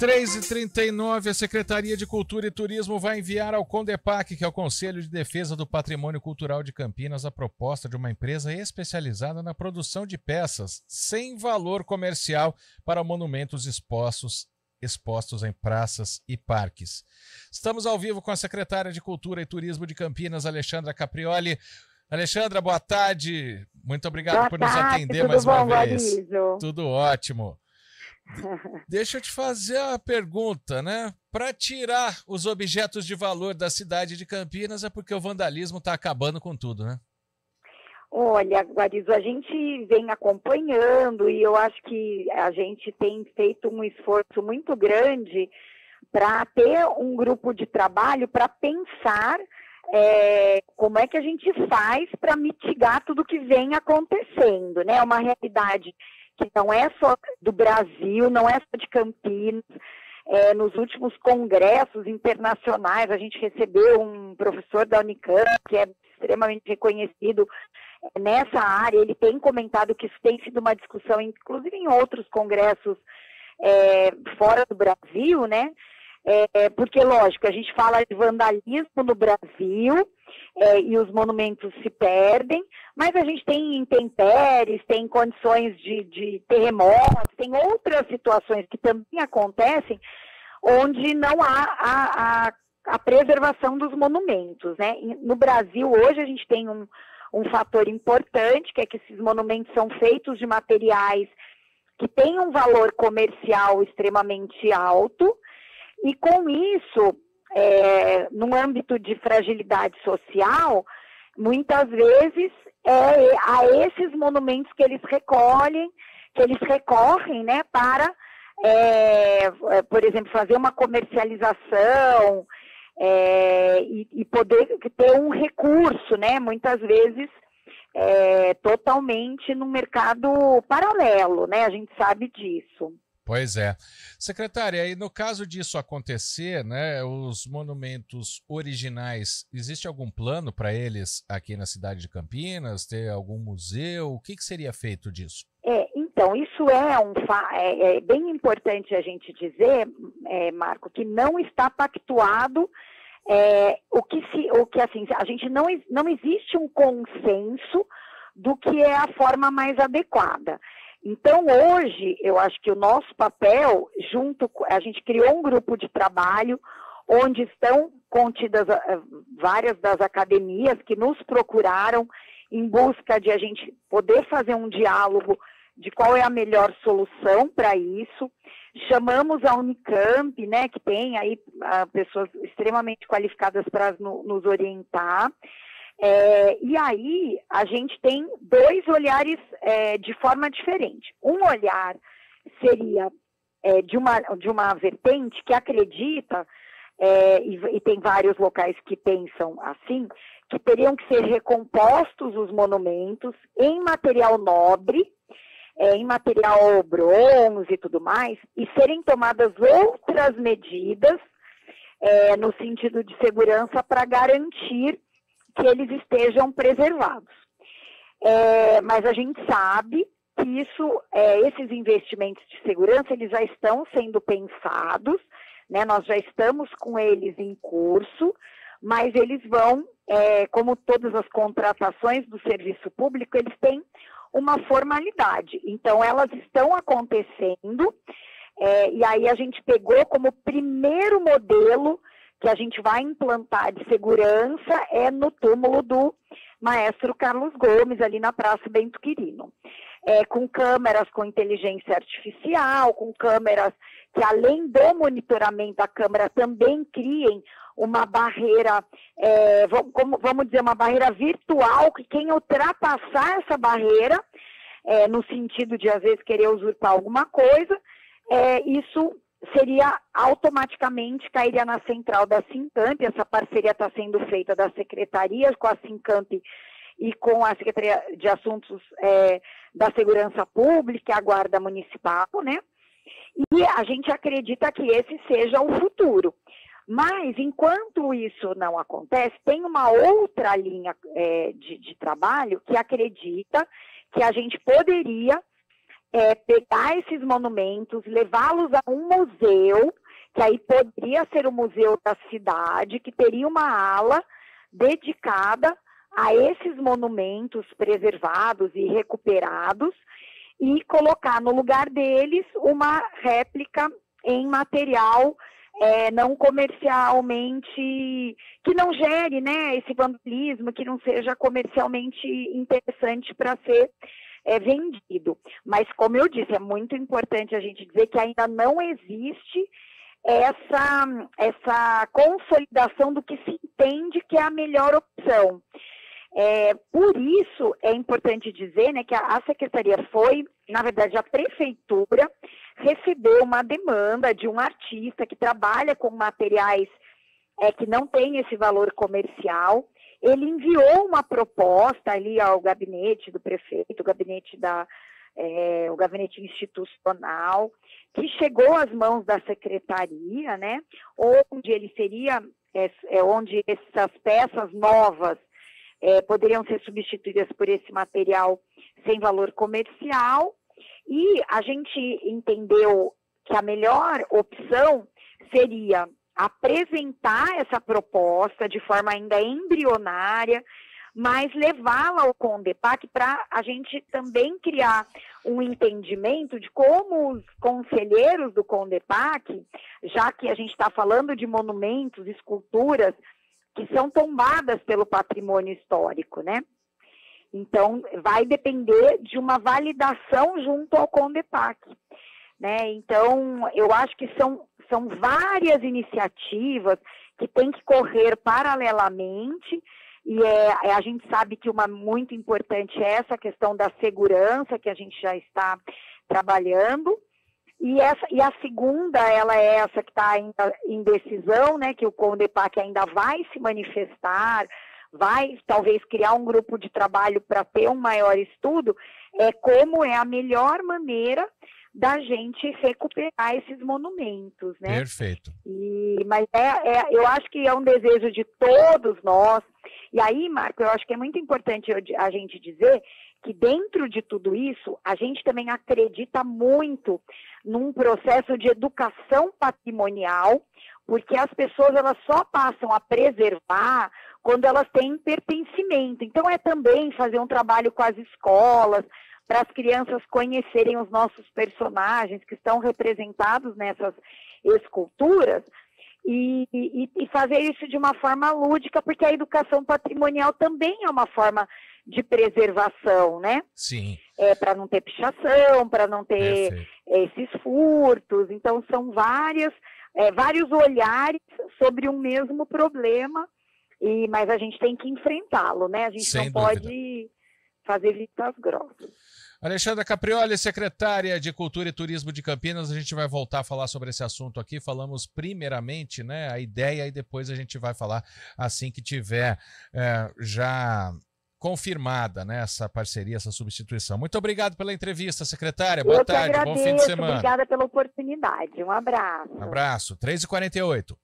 3h39, a Secretaria de Cultura e Turismo vai enviar ao CONDEPAC, que é o Conselho de Defesa do Patrimônio Cultural de Campinas, a proposta de uma empresa especializada na produção de peças sem valor comercial para monumentos expostos, expostos em praças e parques. Estamos ao vivo com a secretária de Cultura e Turismo de Campinas, Alexandra Caprioli. Alexandra, boa tarde. Muito obrigado boa por tarde, nos atender mais bom, uma vez. Tudo ótimo. Deixa eu te fazer a pergunta, né? Para tirar os objetos de valor da cidade de Campinas é porque o vandalismo está acabando com tudo, né? Olha, Guarizo, a gente vem acompanhando e eu acho que a gente tem feito um esforço muito grande para ter um grupo de trabalho para pensar é, como é que a gente faz para mitigar tudo que vem acontecendo, né? É uma realidade que não é só do Brasil, não é só de Campinas. É, nos últimos congressos internacionais, a gente recebeu um professor da Unicamp, que é extremamente reconhecido é, nessa área. Ele tem comentado que isso tem sido uma discussão, inclusive em outros congressos é, fora do Brasil, né? É, porque, lógico, a gente fala de vandalismo no Brasil é, e os monumentos se perdem, mas a gente tem intempéries, tem condições de, de terremotos, tem outras situações que também acontecem onde não há a, a, a preservação dos monumentos. Né? No Brasil, hoje, a gente tem um, um fator importante, que é que esses monumentos são feitos de materiais que têm um valor comercial extremamente alto, e com isso, é, no âmbito de fragilidade social, muitas vezes é a esses monumentos que eles recolhem, que eles recorrem, né, para, é, é por exemplo, fazer uma comercialização é, e, e, poder ter um recurso, né, muitas vezes é, totalmente no mercado paralelo, né, a gente sabe disso. Pois é. Secretária, e no caso disso acontecer, né, os monumentos originais, existe algum plano para eles aqui na cidade de Campinas? Ter algum museu? O que, que seria feito disso? É, então, isso é, um é, é bem importante a gente dizer, é, Marco, que não está pactuado é, o que se, o que assim, a gente não, não existe um consenso do que é a forma mais adequada. Então, hoje, eu acho que o nosso papel, junto, a gente criou um grupo de trabalho onde estão contidas uh, várias das academias que nos procuraram em busca de a gente poder fazer um diálogo de qual é a melhor solução para isso. Chamamos a Unicamp, né, que tem aí uh, pessoas extremamente qualificadas para no, nos orientar. É, e aí a gente tem dois olhares é, de forma diferente. Um olhar seria é, de, uma, de uma vertente que acredita, é, e, e tem vários locais que pensam assim, que teriam que ser recompostos os monumentos em material nobre, é, em material bronze e tudo mais, e serem tomadas outras medidas é, no sentido de segurança para garantir que eles estejam preservados. É, mas a gente sabe que isso, é, esses investimentos de segurança, eles já estão sendo pensados, né? nós já estamos com eles em curso, mas eles vão, é, como todas as contratações do serviço público, eles têm uma formalidade. Então, elas estão acontecendo, é, e aí a gente pegou como primeiro modelo que a gente vai implantar de segurança é no túmulo do maestro Carlos Gomes, ali na Praça Bento Quirino. É, com câmeras com inteligência artificial, com câmeras que, além do monitoramento da câmera, também criem uma barreira, é, vamos dizer, uma barreira virtual, que quem ultrapassar essa barreira, é, no sentido de, às vezes, querer usurpar alguma coisa, é, isso seria automaticamente cairia na central da Sincamp. Essa parceria está sendo feita da secretaria com a Sincamp e com a Secretaria de Assuntos é, da Segurança Pública, a Guarda Municipal, né? E a gente acredita que esse seja o futuro. Mas, enquanto isso não acontece, tem uma outra linha é, de, de trabalho que acredita que a gente poderia é pegar esses monumentos, levá-los a um museu, que aí poderia ser o museu da cidade, que teria uma ala dedicada a esses monumentos preservados e recuperados e colocar no lugar deles uma réplica em material é, não comercialmente, que não gere né, esse vandalismo, que não seja comercialmente interessante para ser é, vendido. Mas, como eu disse, é muito importante a gente dizer que ainda não existe essa, essa consolidação do que se entende que é a melhor opção. É, por isso, é importante dizer né, que a, a secretaria foi, na verdade, a prefeitura recebeu uma demanda de um artista que trabalha com materiais é, que não tem esse valor comercial. Ele enviou uma proposta ali ao gabinete do prefeito, o gabinete da é, o gabinete institucional, que chegou às mãos da secretaria, né? Onde ele seria, é, é onde essas peças novas poderiam ser substituídas por esse material sem valor comercial. E a gente entendeu que a melhor opção seria apresentar essa proposta de forma ainda embrionária, mas levá-la ao CONDEPAC para a gente também criar um entendimento de como os conselheiros do CONDEPAC, já que a gente está falando de monumentos, esculturas, que são tombadas pelo patrimônio histórico, né? Então, vai depender de uma validação junto ao CONDEPAC. Né? Então, eu acho que são, são várias iniciativas que têm que correr paralelamente, e é, é, a gente sabe que uma muito importante é essa questão da segurança, que a gente já está trabalhando, e, essa, e a segunda, ela é essa que está ainda em decisão, né, que o CONDEPAC ainda vai se manifestar, vai talvez criar um grupo de trabalho para ter um maior estudo, é como é a melhor maneira da gente recuperar esses monumentos, né? Perfeito. E, mas é, é, eu acho que é um desejo de todos nós. E aí, Marco, eu acho que é muito importante a gente dizer que dentro de tudo isso, a gente também acredita muito num processo de educação patrimonial, porque as pessoas elas só passam a preservar quando elas têm pertencimento. Então é também fazer um trabalho com as escolas, para as crianças conhecerem os nossos personagens que estão representados nessas esculturas, e, e, e, fazer isso de uma forma lúdica, porque a educação patrimonial também é uma forma de preservação, né? Sim. É, para não ter pichação, para não ter Perfeito. esses furtos. Então, são várias, é, vários olhares sobre um mesmo problema, e, mas a gente tem que enfrentá-lo, né? A gente Sem não dúvida. pode fazer vistas grossas. Alexandra Caprioli, secretária de Cultura e Turismo de Campinas, a gente vai voltar a falar sobre esse assunto aqui. Falamos primeiramente né, a ideia e depois a gente vai falar assim que tiver é, já confirmada né, essa parceria, essa substituição. Muito obrigado pela entrevista, secretária. Boa Eu tarde, agradeço, bom fim de semana. Obrigada pela oportunidade. Um abraço. Um abraço. 3h48.